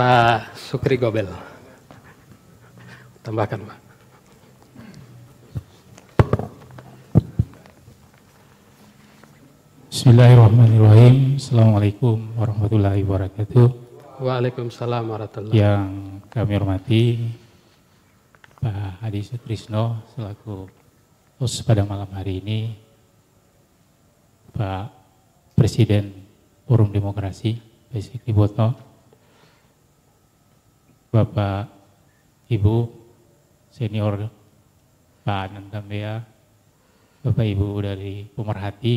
Pak Sukri Gobel. Tambahkan Pak. Bismillahirrahmanirrahim. Assalamualaikum warahmatullahi wabarakatuh. Waalaikumsalam warahmatullahi Yang kami hormati Pak Hadi Sutrisno selaku host pada malam hari ini, Pak Presiden Forum Demokrasi, Pak Boto, Bapak Ibu senior Pak Ananda Bea, Bapak Ibu dari pemerhati,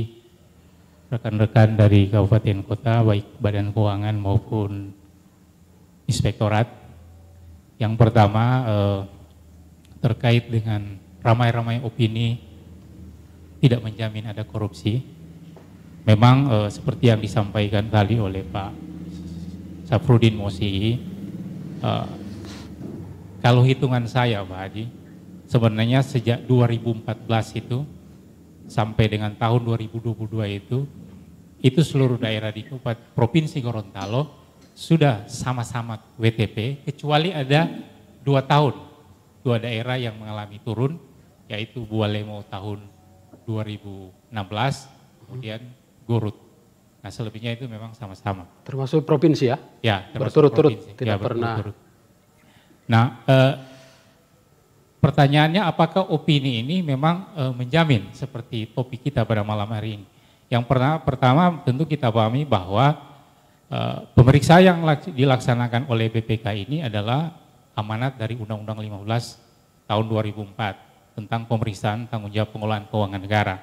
rekan-rekan dari kabupaten kota, baik badan keuangan maupun inspektorat. Yang pertama eh, terkait dengan ramai-ramai opini tidak menjamin ada korupsi. Memang eh, seperti yang disampaikan tadi oleh Pak Safrudin Mosi, eh, kalau hitungan saya Pak Haji, sebenarnya sejak 2014 itu sampai dengan tahun 2022 itu itu seluruh daerah di Provinsi Gorontalo sudah sama-sama WTP kecuali ada dua tahun dua daerah yang mengalami turun yaitu Bualemo tahun 2016 kemudian Gorut. Nah selebihnya itu memang sama-sama. Termasuk provinsi ya? Ya berturut-turut tidak ya, pernah. Berturut Nah eh, pertanyaannya apakah opini ini memang eh, menjamin seperti topik kita pada malam hari ini? Yang pernah, pertama tentu kita pahami bahwa uh, pemeriksa yang dilaksanakan oleh BPK ini adalah amanat dari Undang-Undang 15 tahun 2004 tentang pemeriksaan tanggung jawab pengelolaan keuangan negara.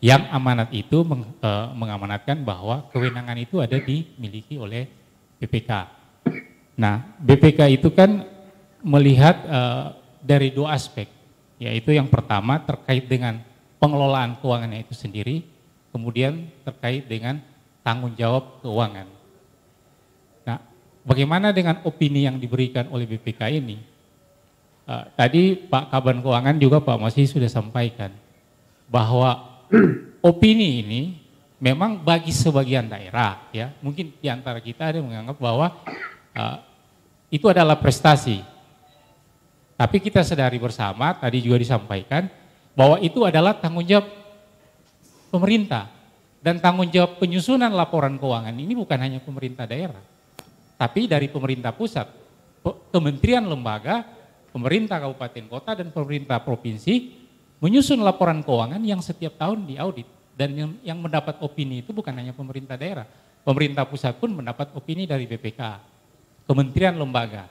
Yang amanat itu meng, uh, mengamanatkan bahwa kewenangan itu ada dimiliki oleh BPK. Nah, BPK itu kan melihat uh, dari dua aspek, yaitu yang pertama terkait dengan pengelolaan keuangannya itu sendiri, kemudian terkait dengan tanggung jawab keuangan. Nah, bagaimana dengan opini yang diberikan oleh BPK ini? Uh, tadi Pak Kaban Keuangan juga Pak Masih sudah sampaikan bahwa opini ini memang bagi sebagian daerah ya mungkin di antara kita ada yang menganggap bahwa uh, itu adalah prestasi. Tapi kita sadari bersama tadi juga disampaikan bahwa itu adalah tanggung jawab pemerintah. Dan tanggung jawab penyusunan laporan keuangan ini bukan hanya pemerintah daerah, tapi dari pemerintah pusat, kementerian lembaga, pemerintah kabupaten kota dan pemerintah provinsi menyusun laporan keuangan yang setiap tahun diaudit. Dan yang, yang mendapat opini itu bukan hanya pemerintah daerah, pemerintah pusat pun mendapat opini dari BPK, kementerian lembaga.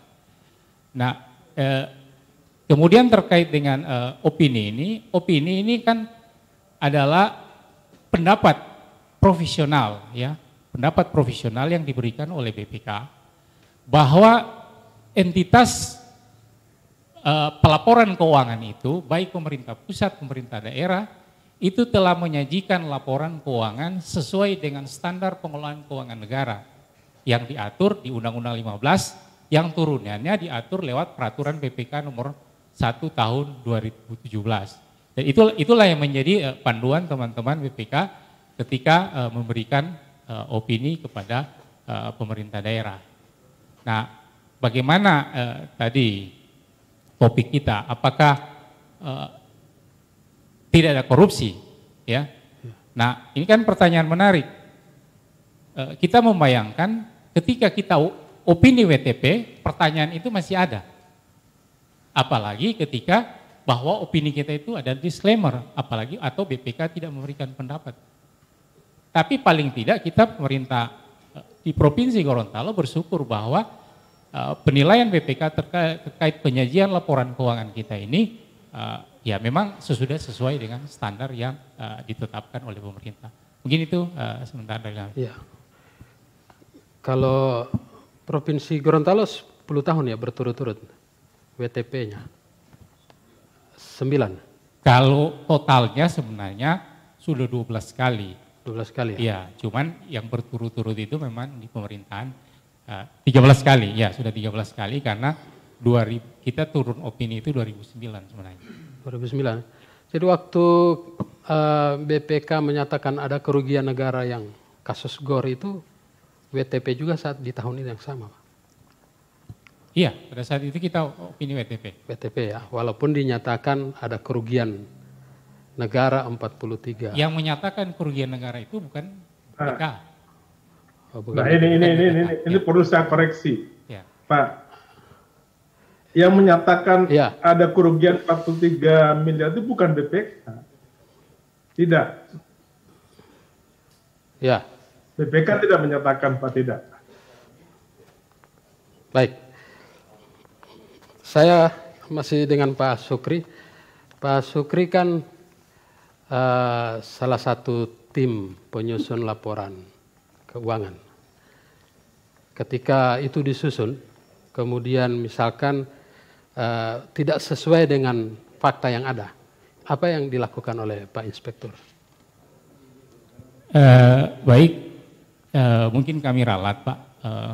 Nah, eh, kemudian terkait dengan eh, opini ini, opini ini kan adalah pendapat profesional ya, pendapat profesional yang diberikan oleh BPK bahwa entitas uh, pelaporan keuangan itu baik pemerintah pusat, pemerintah daerah itu telah menyajikan laporan keuangan sesuai dengan standar pengelolaan keuangan negara yang diatur di Undang-Undang 15 yang turunannya diatur lewat peraturan BPK nomor 1 tahun 2017. Dan itu, itulah yang menjadi uh, panduan teman-teman BPK ketika uh, memberikan opini kepada pemerintah daerah. Nah, bagaimana tadi topik kita, apakah uh, tidak ada korupsi? Ya. Nah, ini kan pertanyaan menarik. Uh, kita membayangkan ketika kita opini WTP, pertanyaan itu masih ada. Apalagi ketika bahwa opini kita itu ada disclaimer, apalagi atau BPK tidak memberikan pendapat. Tapi paling tidak kita pemerintah eh, di Provinsi Gorontalo bersyukur bahwa uh, penilaian BPK terkait, terkait penyajian laporan keuangan kita ini uh, ya memang sesudah sesuai dengan standar yang uh, ditetapkan oleh pemerintah. Mungkin itu uh, sementara dari kami. Ya. Kalau Provinsi Gorontalo 10 tahun ya berturut-turut WTP-nya. Sembilan. Kalau totalnya sebenarnya sudah 12 kali. 12 kali ya? Iya, cuman yang berturut-turut itu memang di pemerintahan eh, 13 kali, ya sudah 13 kali karena 2000, kita turun opini itu 2009 sebenarnya. 2009. Jadi waktu uh, eh, BPK menyatakan ada kerugian negara yang kasus GOR itu WTP juga saat di tahun ini yang sama, Pak. Iya, pada saat itu kita opini WTP. WTP ya, walaupun dinyatakan ada kerugian negara 43. Yang menyatakan kerugian negara itu bukan BPK. Oh, Nah ini ini ini ini, ini perlu saya koreksi, Ya. Pak. Yang menyatakan Ya. ada kerugian 43 miliar itu bukan BPK. Tidak, Ya, BPK tidak menyatakan Pak tidak. baik. Saya masih dengan Pak Sukri. Pak Sukri kan eh, salah satu tim penyusun laporan keuangan. Ketika itu disusun, kemudian misalkan eh, tidak sesuai dengan fakta yang ada, apa yang dilakukan oleh Pak Inspektur? Eh, baik, eh, mungkin kami ralat Pak. Eh,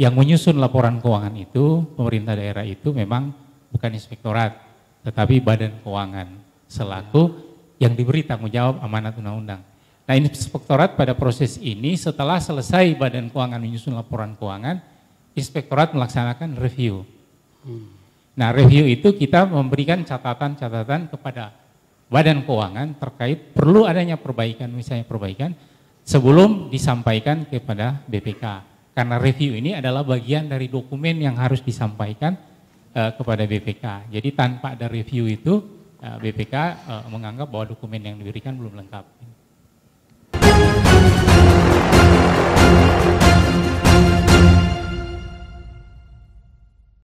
yang menyusun laporan keuangan itu, pemerintah daerah itu memang bukan inspektorat, tetapi badan keuangan selaku yang diberi tanggung jawab amanat undang-undang. Nah inspektorat pada proses ini setelah selesai badan keuangan menyusun laporan keuangan, inspektorat melaksanakan review. Nah review itu kita memberikan catatan-catatan kepada badan keuangan terkait perlu adanya perbaikan, misalnya perbaikan sebelum disampaikan kepada BPK. Karena review ini adalah bagian dari dokumen yang harus disampaikan eh, kepada BPK. Jadi tanpa ada review itu eh, BPK eh, menganggap bahwa dokumen yang diberikan belum lengkap.